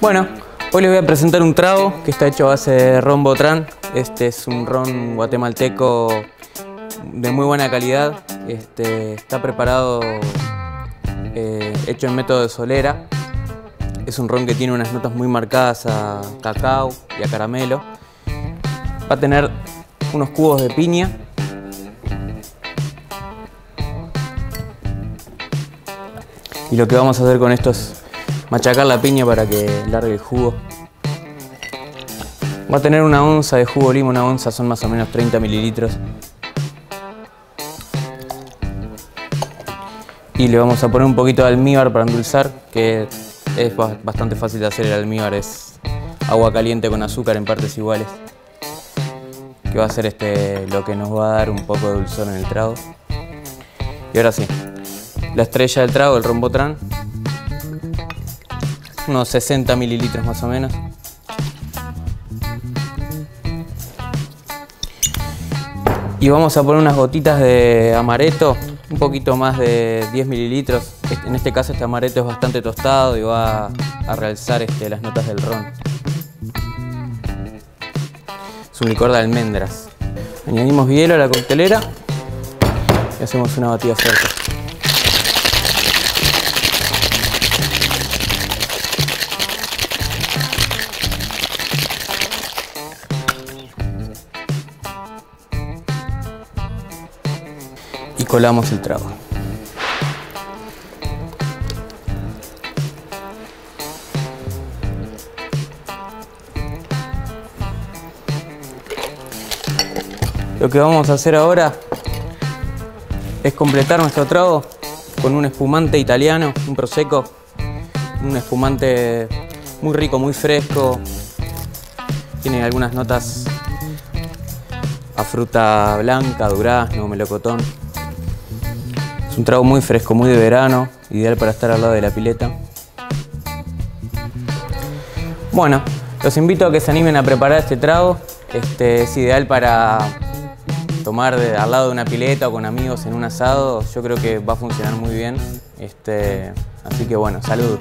Bueno, hoy les voy a presentar un trago que está hecho a base de ron Botran. Este es un ron guatemalteco de muy buena calidad. Este, está preparado, eh, hecho en método de solera. Es un ron que tiene unas notas muy marcadas a cacao y a caramelo. Va a tener unos cubos de piña. Y lo que vamos a hacer con esto es machacar la piña para que largue el jugo. Va a tener una onza de jugo limo, una onza son más o menos 30 mililitros. Y le vamos a poner un poquito de almíbar para endulzar, que es bastante fácil de hacer el almíbar, es agua caliente con azúcar en partes iguales. Que va a ser este, lo que nos va a dar un poco de dulzor en el trago. Y ahora sí, la estrella del trago, el rombotran, unos 60 mililitros más o menos. Y vamos a poner unas gotitas de amaretto, un poquito más de 10 mililitros. Este, en este caso este amaretto es bastante tostado y va a realzar este, las notas del ron. Es un licor de almendras. Añadimos hielo a la coctelera y hacemos una batida fuerte. Colamos el trago. Lo que vamos a hacer ahora es completar nuestro trago con un espumante italiano, un prosecco, un espumante muy rico, muy fresco, tiene algunas notas a fruta blanca, durazno, melocotón. Un trago muy fresco, muy de verano, ideal para estar al lado de la pileta. Bueno, los invito a que se animen a preparar este trago. Este es ideal para tomar al lado de una pileta o con amigos en un asado. Yo creo que va a funcionar muy bien. Este, así que bueno, salud.